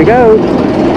we go.